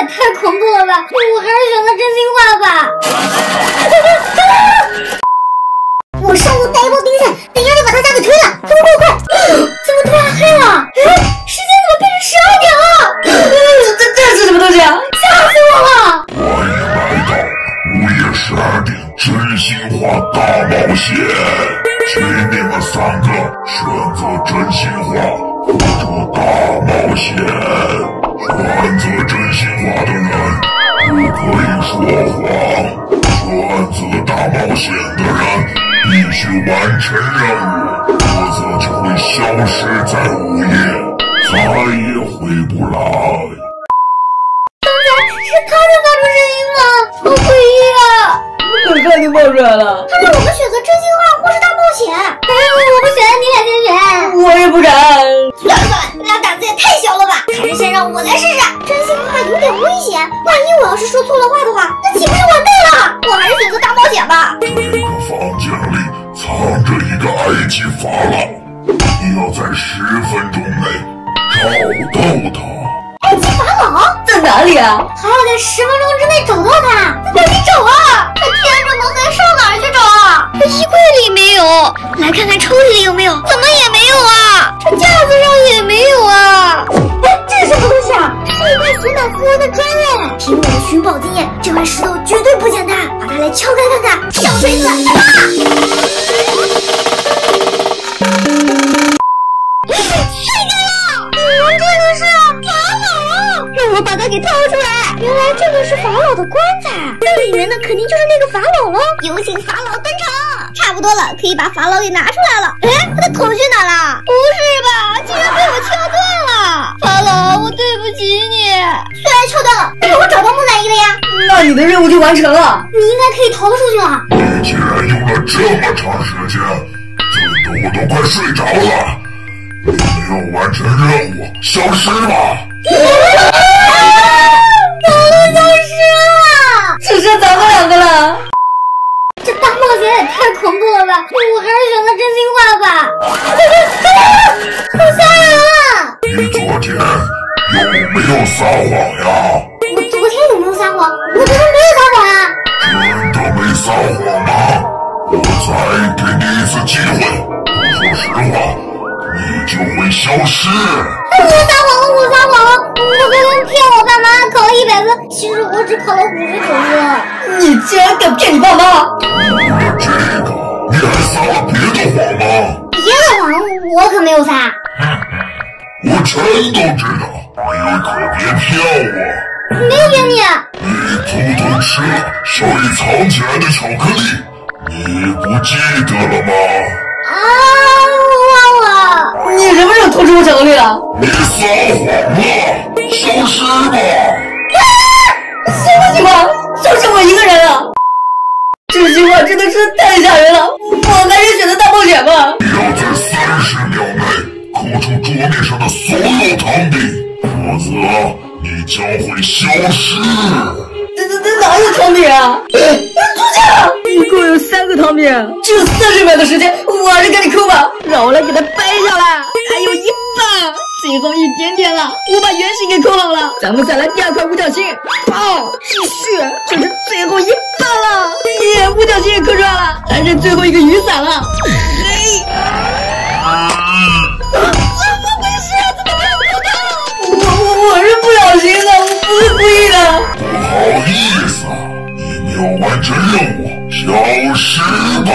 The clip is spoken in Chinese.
也太恐怖了吧！我还是选择真心话吧。我上路带一波兵线，等一下就把他家给推了，快快快！怎么突然黑了？哎，时间怎么变成十二点了？这这是什么东西啊？吓死我了！欢迎来到午夜十二点真心话大冒险，请你们三个选择真心话或者大冒险。选择真心话的人不可以说谎，选择大冒险的人必须完成任务，否则就会消失在午夜，再也回不来。刚才是他在发出声音吗？好诡异啊！可看你冒出来了，他让我们选择真心话或是大冒险。哎，我不选，你俩先选。我也不敢。算了算了，你俩胆子也太小了吧！还是先让我来试试。真心话有点危险，万一我要是说错了话的话，那岂不是完蛋了？我还是选择大冒险吧。这个房间里藏着一个埃及法老，你要在十分钟内找到他。埃及法老在哪里啊？还要在十分钟之内找到他，在哪里找啊？这天这么黑，上哪儿去找啊？这衣柜里没有，来看看抽屉里有没有来敲开看看。小锤子，啊！太开了！这个是法老，让我把它给掏出来。原来这个是法老的棺材，那里面的肯定就是那个法老了。有请法老登场，差不多了，可以把法老给拿出来了。哎，他的头去哪了？不是吧，竟然被我敲断了！法老，我对不起你。虽然敲断了，你的任务就完成了。你应该可以逃出去了。你竟然用了这么长时间，整得我都快睡着了。你没有完成任务，消失吧！法老消失了。只剩咱们两个了。这大冒险也太恐怖了吧！我还是选择真心话吧。好吓人啊！你昨天有没有撒谎呀？我昨天有没有撒谎？我昨天没有撒谎啊！真的没撒谎吗？我再给你一次机会，不说实话，你就会消失。我撒谎了，我撒谎了！我刚刚骗我爸妈考了一百分，其实我只考了五十九分。你竟然敢骗你爸妈！除了这个，你还撒了别的谎吗？别的谎我可没有撒。我全都知道，你可别骗我。没有骗你。你偷偷吃了手里藏起来的巧克力，你不记得了吗？啊，我忘了。你什么时候偷吃我巧克力了？你撒谎了，消失吧！什么情况？就剩我一个人了。这句话真的是太吓人了，我还是选择大冒险吧。你要在三十秒内抠出桌面上的所有糖饼，否则你将会消失。这这这哪有汤饼啊？出去！一共有三个汤饼，只有三十秒的时间，我还是赶紧抠吧。让我来给它掰下来，还有一半，最后一点点了。我把圆形给抠好了，咱们再来第二块五角星，爆！继续，这是最后一半了，耶，五角星也抠出来了，还剩最后一个雨伞了。嘿，要完成任务，消失吧！